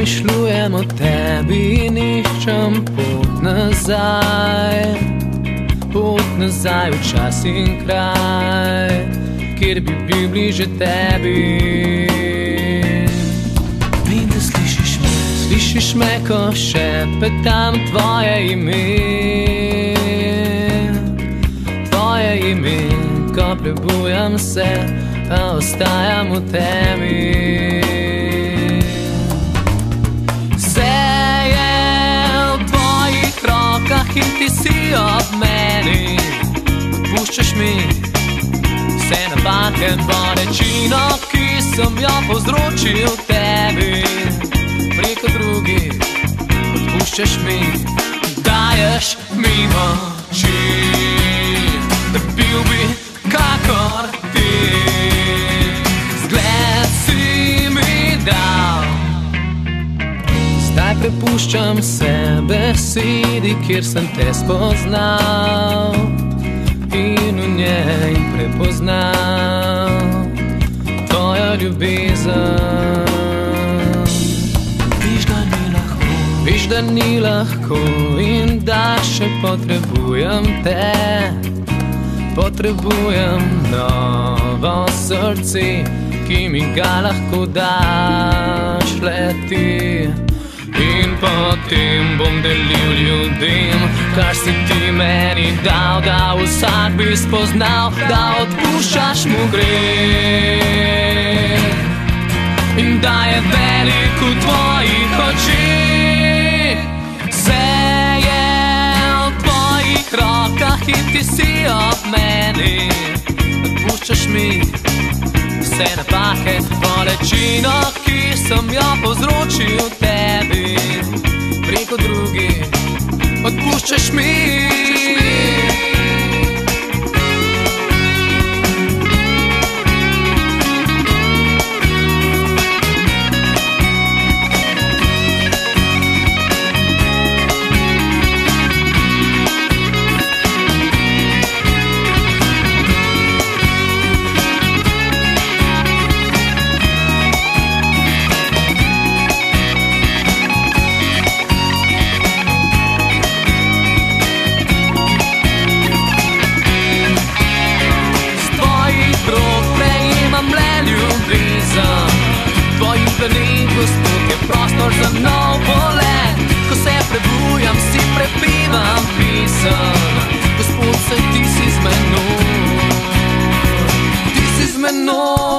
Premišljujem o tebi in iščem pot nazaj, pot nazaj v čas in kraj, kjer bi bil bliže tebi. Vem, da slišiš me, slišiš me, ko še petam tvoje ime. Tvoje ime, ko prebujam se, a ostajam v temi. In ti si ob meni. Puščaš mi vse napake, bolečino, ki sem jo povzročil tebi. Preko drugih odpuščaš mi, daješ mi moči, prepuščam se besedi, kjer sem te spoznal in v njej prepoznal tvojo ljubezen. Viš, da ni lahko, viš, da ni lahko in da še potrebujem te. Potrebujem novo srce, ki mi ga lahko daš leti. In potem bom delil ljudem, kar si ti meni dal, da vsak bi spoznal, da odpuščaš mu gre. In da je velik v tvojih očeh, vse je v tvojih rokah in ti si ob meni. Odpuščaš mi vse napake, bolečino, ki sem jo povzročil tebi. Preko drugih odpuščaš mi. bolj za novo let Ko se prebujam, si prepivam pisem. Gospod, saj ti si z menoj. Ti si z menoj.